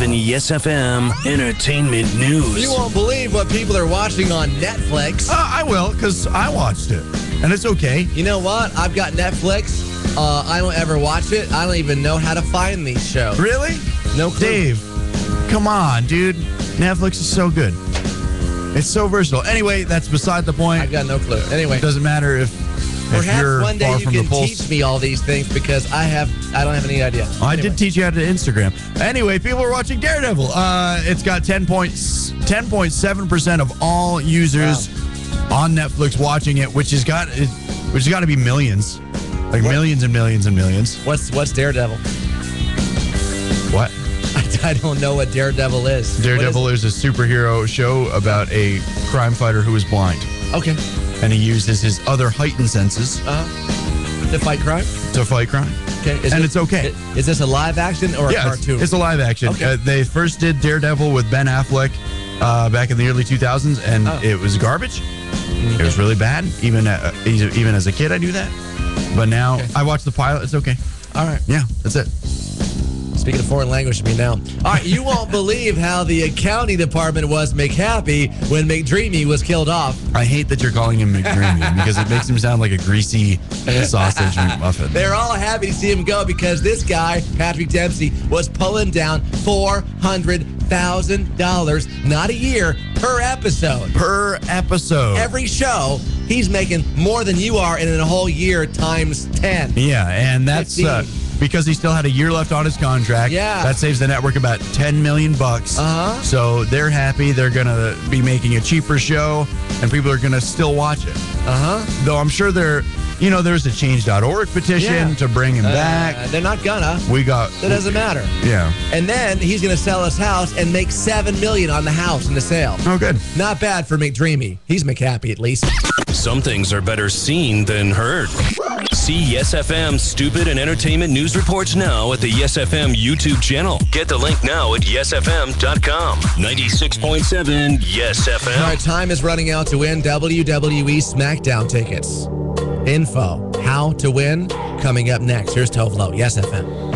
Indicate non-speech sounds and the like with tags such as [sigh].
94.7 Yes FM Entertainment News. You won't believe what people are watching on Netflix. Uh, I will, because I watched it. And it's okay. You know what? I've got Netflix. Uh, I don't ever watch it. I don't even know how to find these shows. Really? No clue. Dave, come on, dude. Netflix is so good. It's so versatile. Anyway, that's beside the point. I've got no clue. Anyway, It doesn't matter if, if perhaps one day you can teach me all these things because I have I don't have any idea. I Anyway. did teach you how to Instagram. Anyway, people are watching Daredevil. Uh, it's got 10 10.7% of all users on Netflix watching it, which has got which has got to be millions, like What? millions and millions and millions. What's what's Daredevil? What? [laughs] I, don't know what Daredevil is. Daredevil is a superhero show about a crime fighter who is blind, okay. And he uses his other heightened senses Uh, to fight crime. to fight crime. Okay. Is And it- it's okay. Is this a live action or a Yeah, it's, cartoon? it's a live action. Okay. Uh, they first did Daredevil with Ben Affleck uh, back in the early 2000s, and Oh. it was garbage. It was really bad. Even uh, even as a kid, I knew that. But now Okay. I watched the pilot. It's okay. all right. Yeah, that's it. Speaking of foreign language to me now. All right, you won't believe how the accounting department was McHappy when McDreamy was killed off. I hate that you're calling him McDreamy [laughs] because it makes him sound like a greasy sausage McMuffin. They're all happy to see him go because this guy, Patrick Dempsey, was pulling down four hundred thousand dollars, not a year, per episode. Per episode. Every show, he's making more than you are in a whole year times ten. yeah, and that's uh, because he still had a year left on his contract. Yeah. that saves the network about 10 million bucks. Uh-huh. So they're happy. They're gonna be making a cheaper show, and people are gonna still watch it. Uh huh. Though I'm sure there, you know, there's a Change.org petition Yeah. to bring him back. Uh, they're not gonna. We got. It doesn't matter. Yeah. And then he's gonna sell his house and make seven million on the house in the sale. Oh, good. Not bad for McDreamy. He's McHappy at least. Some things are better seen than heard. See Yes FM stupid and entertainment news reports now at the Yes FM YouTube channel. Get the link now at yesfm.com. 96.7 Yes All FM. right, time is running out to win WWE SmackDown tickets. Info, how to win, coming up next. Here's Tove Lo. Yes, FM.